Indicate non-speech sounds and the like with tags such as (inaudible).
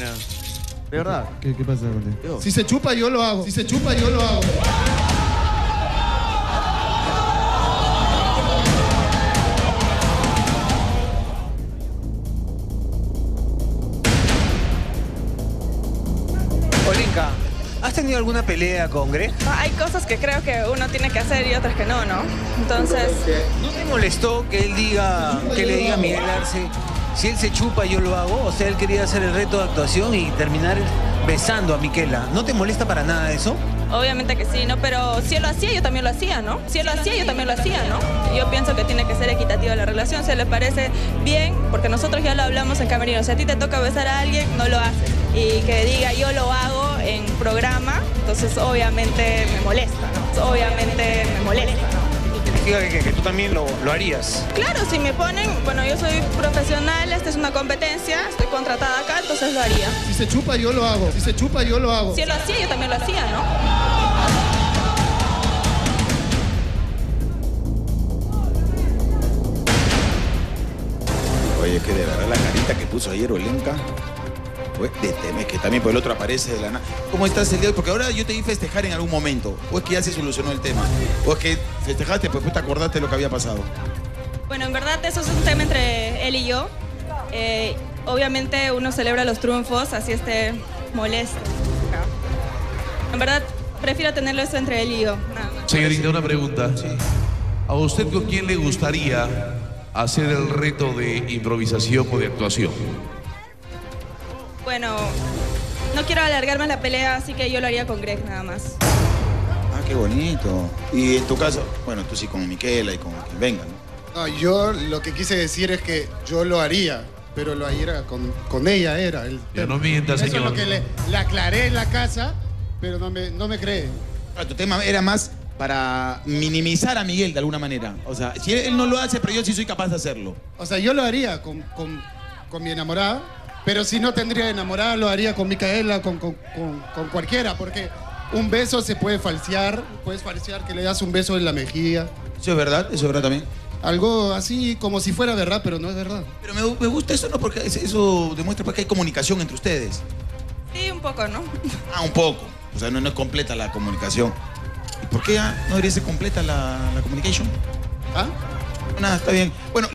buena. De verdad. ¿Qué, qué pasa contigo? Si se chupa, yo lo hago. Si se chupa, yo lo hago. Olinka, ¿has tenido alguna pelea con Greg? Hay cosas que creo que uno tiene que hacer y otras que no, ¿no? Entonces, ¿No te molestó que él diga, que le diga a Miguel Arce, si él se chupa yo lo hago? O sea, él quería hacer el reto de actuación y terminar besando a Miquela. ¿No te molesta para nada eso? obviamente que sí, ¿no? Pero si él lo hacía, yo también lo hacía, ¿no? Si él lo hacía, yo también lo hacía, ¿no? Yo pienso que tiene que ser equitativa la relación. Si le parece bien, porque nosotros ya lo hablamos en camerino. Si a ti te toca besar a alguien, no lo haces. Y que diga yo lo hago en programa, entonces obviamente me molesta, ¿no? Obviamente me molesta, que tú también lo, lo harías. Claro, si me ponen, bueno, yo soy profesional, esta es una competencia, estoy contratada acá, entonces lo haría. Si se chupa, yo lo hago. Si se chupa, yo lo hago. Si él lo hacía, yo también lo hacía, ¿no? Oye, que de verdad la carita que puso ayer Olenka. Pues de teme que también por el otro aparece de la nada. ¿Cómo estás el día de hoy? Porque ahora yo te vi festejar en algún momento. O es que ya se solucionó el tema. O es que festejaste, pues, pues te acordaste de lo que había pasado. Bueno, en verdad eso es un tema entre él y yo. Eh, obviamente uno celebra los triunfos, así esté molesto. En verdad prefiero tenerlo eso entre él y yo. nada más. Señorita, una pregunta. ¿A usted con quién le gustaría hacer el reto de improvisación o de actuación? Bueno, no quiero alargarme la pelea, así que yo lo haría con Greg nada más. Ah, qué bonito. Y en tu caso, bueno, tú sí con Miquela y con quien venga, ¿no? No, yo lo que quise decir es que yo lo haría, pero lo haría con, con ella, era. El Ya no mienta, Eso es señor. lo que le, le aclaré en la casa, pero no me, no me cree. Ah, tu tema era más para minimizar a Miguel de alguna manera. O sea, si él, él no lo hace, pero yo sí soy capaz de hacerlo. O sea, yo lo haría con, con- con mi enamorada, pero si no tendría enamorada, lo haría con Micaela, con, con- con- con cualquiera, porque un beso se puede falsear, puedes falsear que le das un beso en la mejilla. Eso es verdad, eso es verdad también. Algo así como si fuera verdad, pero no es verdad. Pero me, me gusta eso, ¿no? Porque es- eso demuestra pues, que hay comunicación entre ustedes. Sí, un poco, ¿no? (laughs) Ah, un poco. O sea, no, no es completa la comunicación. ¿Y por qué ah, no debería ser completa la, la comunicación? ¿Ah? Nada, está bien. Bueno.